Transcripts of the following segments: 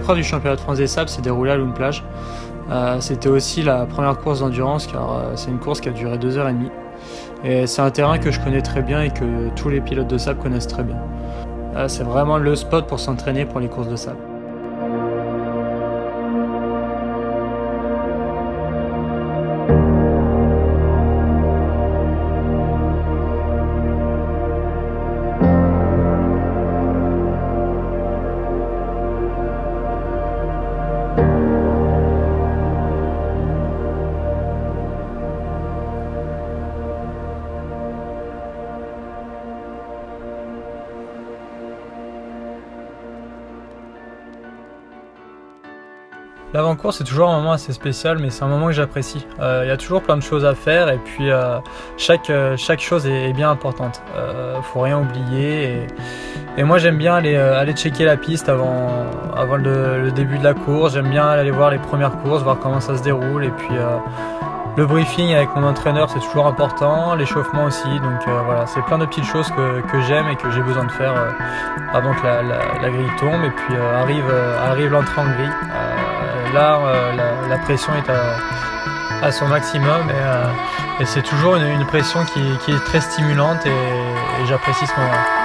épreuve du championnat de France s'est déroulée à Lune Plage. Euh, c'était aussi la première course d'endurance car euh, c'est une course qui a duré deux heures et demie. Et c'est un terrain que je connais très bien et que tous les pilotes de sable connaissent très bien. Euh, c'est vraiment le spot pour s'entraîner pour les courses de sable. L'avant-course c'est toujours un moment assez spécial, mais c'est un moment que j'apprécie. Euh, il y a toujours plein de choses à faire et puis euh, chaque, euh, chaque chose est, bien importante. Euh, faut rien oublier. Et, moi j'aime bien aller, aller checker la piste avant, avant le, début de la course. J'aime bien aller voir les premières courses, voir comment ça se déroule. Et puis le briefing avec mon entraîneur c'est toujours important, l'échauffement aussi. Donc voilà, c'est plein de petites choses que, que j'aime et que j'ai besoin de faire avant que la, la, grille tombe. Et puis arrive, arrive l'entrée en grille là, euh, la, pression est à, son maximum et, euh, c'est toujours une, pression qui, est très stimulante et, et j'apprécie ce moment-là.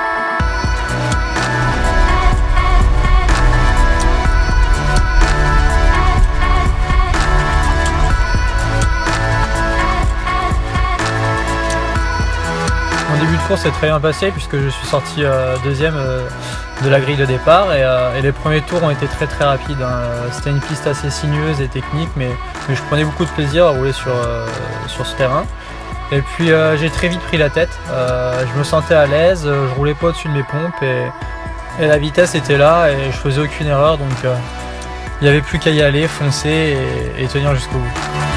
Mon début de course s'est très bien passé puisque je suis sorti euh, deuxième de la grille de départ euh, et, les premiers tours ont été très très rapides. Hein. C'était une piste assez sinueuse et technique mais, je prenais beaucoup de plaisir à rouler sur, sur ce terrain. Et puis j'ai très vite pris la tête, je me sentais à l'aise, je roulais pas au-dessus de mes pompes et, la vitesse était là et je faisais aucune erreur donc il n'y avait plus qu'à y aller, foncer et tenir jusqu'au bout.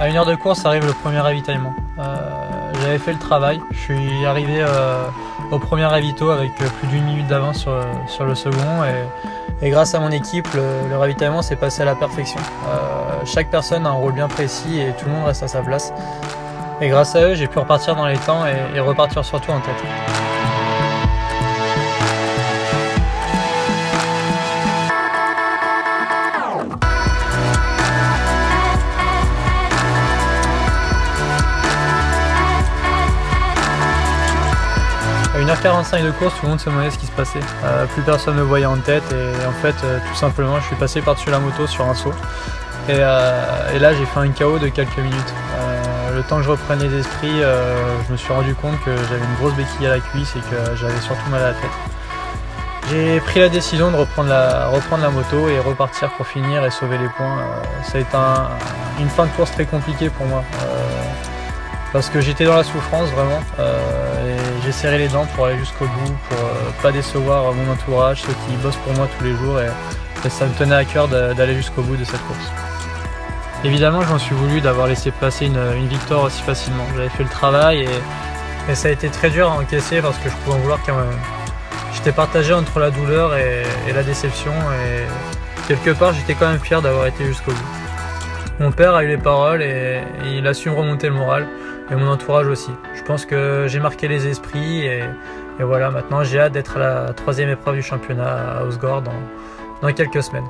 À une heure de course arrive le premier ravitaillement. Euh, j'avais fait le travail, je suis arrivé euh, au premier ravito avec euh, plus d'une minute d'avance sur, le second et, grâce à mon équipe, le, ravitaillement s'est passé à la perfection. chaque personne a un rôle bien précis et tout le monde reste à sa place. Et grâce à eux, j'ai pu repartir dans les temps et repartir surtout en tête. 1h45 de course, tout le monde se demandait ce qui se passait. Euh, plus personne ne voyait en tête et en fait, euh, tout simplement, je suis passé par-dessus la moto sur un saut. Et, euh, là, j'ai fait un chaos de quelques minutes. le temps que je reprenne les esprits, je me suis rendu compte que j'avais une grosse béquille à la cuisse et que j'avais surtout mal à la tête. J'ai pris la décision de reprendre la, moto et repartir pour finir et sauver les points. ça a été une fin de course très compliquée pour moi parce que j'étais dans la souffrance vraiment j'ai serré les dents pour aller jusqu'au bout, pour euh, pas décevoir mon entourage, ceux qui bossent pour moi tous les jours et, ça me tenait à cœur d'aller jusqu'au bout de cette course. Évidemment, j'en suis voulu d'avoir laissé passer une, victoire aussi facilement. J'avais fait le travail et, ça a été très dur à encaisser parce que je pouvais en vouloir quand même. J'étais partagé entre la douleur et, la déception et quelque part j'étais quand même fier d'avoir été jusqu'au bout. Mon père a eu les paroles et, il a su remonter le moral et mon entourage aussi. Je pense que j'ai marqué les esprits et, voilà, maintenant j'ai hâte d'être à la troisième épreuve du championnat à Osgore dans quelques semaines.